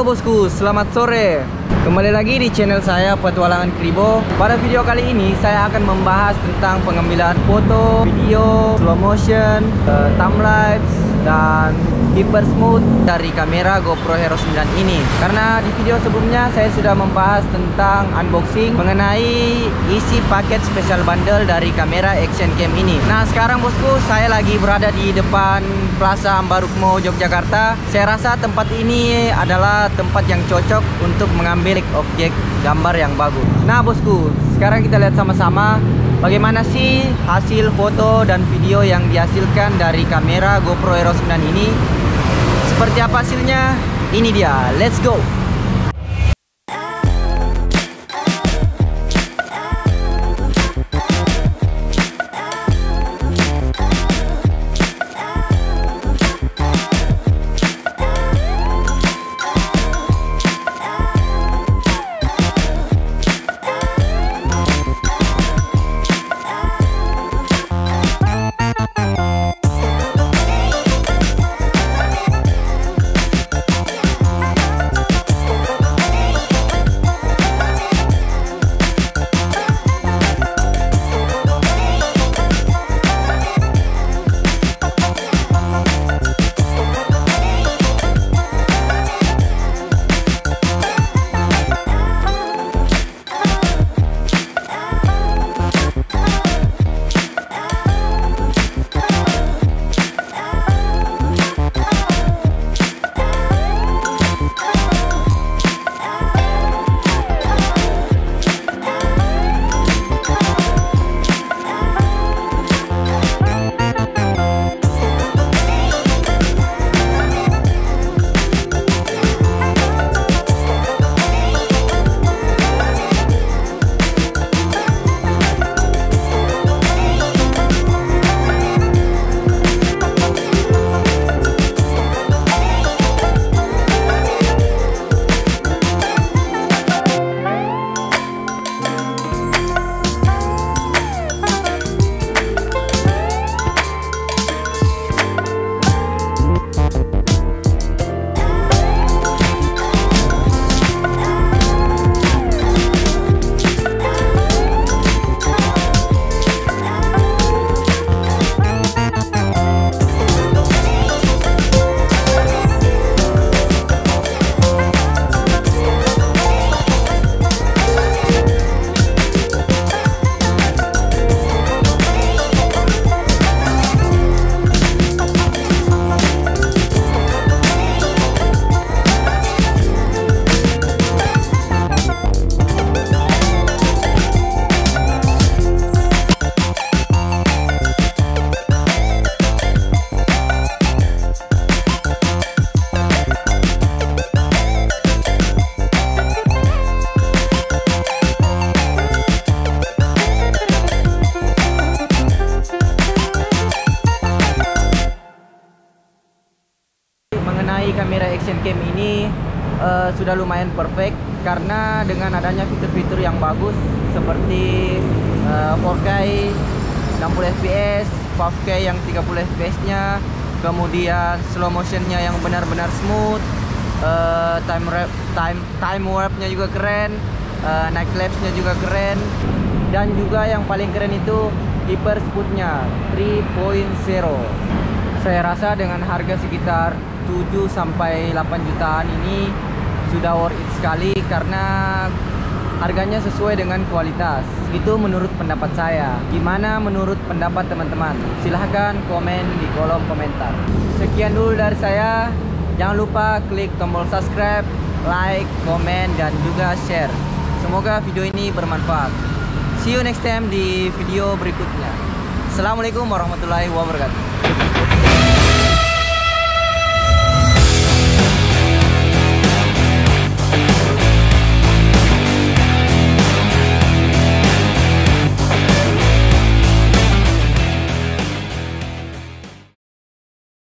Halo bosku, selamat sore. Kembali lagi di channel saya Petualangan Kribo. Pada video kali ini saya akan membahas tentang pengambilan foto, video, slow motion, uh, time lapse dan hyper smooth dari kamera GoPro Hero 9 ini. Karena di video sebelumnya saya sudah membahas tentang unboxing mengenai isi paket special bundle dari kamera Action Cam ini. Nah, sekarang bosku saya lagi berada di depan Plaza Ambarukmo Yogyakarta. Saya rasa tempat ini adalah tempat yang cocok untuk mengambil objek gambar yang bagus. Nah, bosku, sekarang kita lihat sama-sama Bagaimana sih hasil foto dan video yang dihasilkan dari kamera GoPro Hero 9 ini? Seperti apa hasilnya? Ini dia, let's go! Kamera action cam ini uh, sudah lumayan perfect karena dengan adanya fitur-fitur yang bagus seperti uh, 4K 60 fps, 5K yang 30 fps nya kemudian slow motionnya yang benar-benar smooth uh, time wrap time time warp-nya juga keren uh, night lapse-nya juga keren dan juga yang paling keren itu hyper speed-nya 3.0 saya rasa dengan harga sekitar 7 sampai 8 jutaan ini sudah worth it sekali karena harganya sesuai dengan kualitas. Itu menurut pendapat saya. Gimana menurut pendapat teman-teman? Silahkan komen di kolom komentar. Sekian dulu dari saya. Jangan lupa klik tombol subscribe, like, komen, dan juga share. Semoga video ini bermanfaat. See you next time di video berikutnya. Assalamualaikum warahmatullahi wabarakatuh.